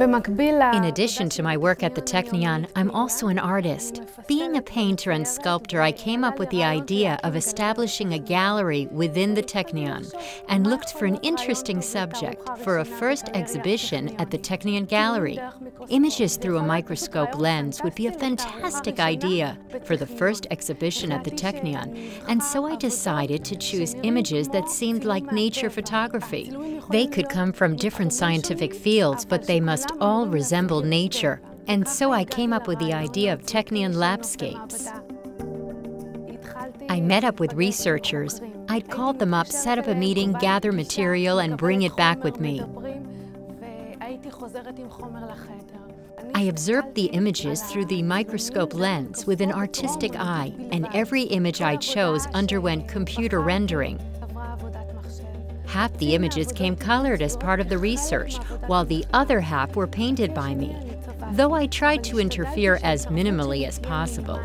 In addition to my work at the Technion, I'm also an artist. Being a painter and sculptor, I came up with the idea of establishing a gallery within the Technion and looked for an interesting subject for a first exhibition at the Technion Gallery. Images through a microscope lens would be a fantastic idea for the first exhibition at the Technion, and so I decided to choose images that seemed like nature photography. They could come from different scientific fields, but they must all resemble nature, and so I came up with the idea of Technion Labscapes. I met up with researchers. I'd called them up, set up a meeting, gather material, and bring it back with me. I observed the images through the microscope lens with an artistic eye, and every image I chose underwent computer rendering. Half the images came colored as part of the research, while the other half were painted by me, though I tried to interfere as minimally as possible.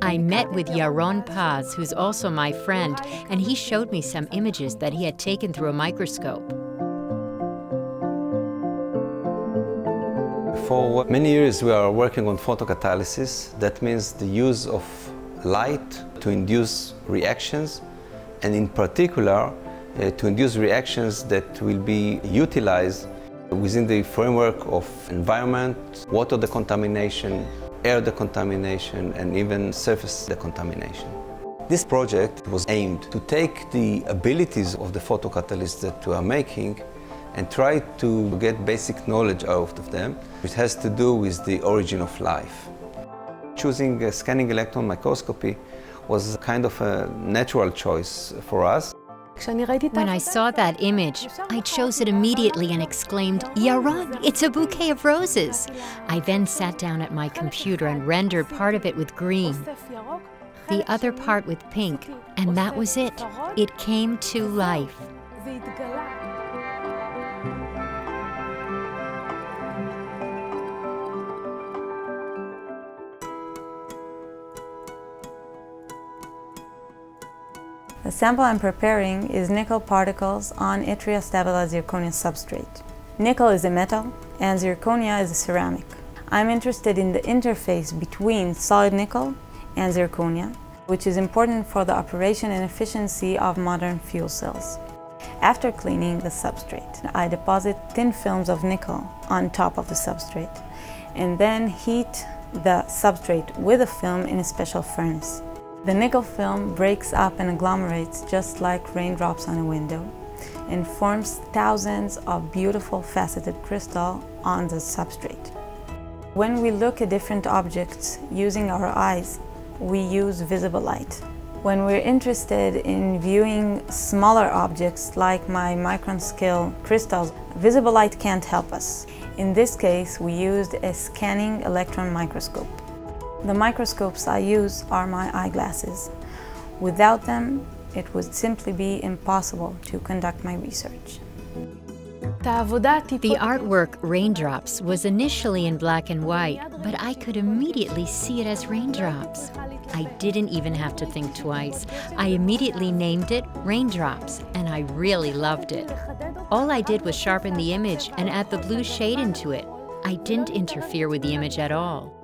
I met with Yaron Paz, who's also my friend, and he showed me some images that he had taken through a microscope. For many years we are working on photocatalysis. That means the use of light to induce reactions and in particular uh, to induce reactions that will be utilized within the framework of environment, water decontamination, air decontamination and even surface decontamination. This project was aimed to take the abilities of the photocatalysts that we are making and try to get basic knowledge out of them. It has to do with the origin of life. Choosing a scanning electron microscopy was kind of a natural choice for us. When I saw that image, I chose it immediately and exclaimed, Yaron, it's a bouquet of roses. I then sat down at my computer and rendered part of it with green, the other part with pink, and that was it. It came to life. The sample I'm preparing is nickel particles on yttria stabila zirconia substrate. Nickel is a metal and zirconia is a ceramic. I'm interested in the interface between solid nickel and zirconia, which is important for the operation and efficiency of modern fuel cells. After cleaning the substrate, I deposit thin films of nickel on top of the substrate and then heat the substrate with a film in a special furnace. The nickel film breaks up and agglomerates just like raindrops on a window and forms thousands of beautiful faceted crystal on the substrate. When we look at different objects using our eyes, we use visible light. When we're interested in viewing smaller objects like my micron scale crystals, visible light can't help us. In this case, we used a scanning electron microscope. The microscopes I use are my eyeglasses. Without them, it would simply be impossible to conduct my research. The artwork Raindrops was initially in black and white, but I could immediately see it as raindrops. I didn't even have to think twice. I immediately named it Raindrops, and I really loved it. All I did was sharpen the image and add the blue shade into it. I didn't interfere with the image at all.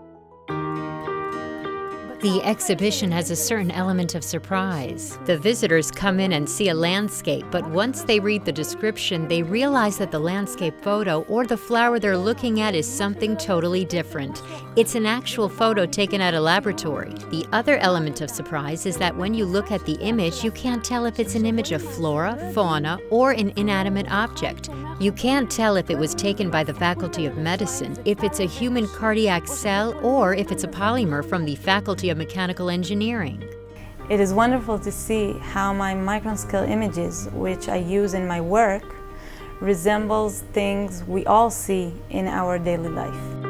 The exhibition has a certain element of surprise. The visitors come in and see a landscape, but once they read the description, they realize that the landscape photo or the flower they're looking at is something totally different. It's an actual photo taken at a laboratory. The other element of surprise is that when you look at the image, you can't tell if it's an image of flora, fauna, or an inanimate object. You can't tell if it was taken by the Faculty of Medicine, if it's a human cardiac cell, or if it's a polymer from the Of Mechanical Engineering. It is wonderful to see how my micron scale images, which I use in my work, resembles things we all see in our daily life.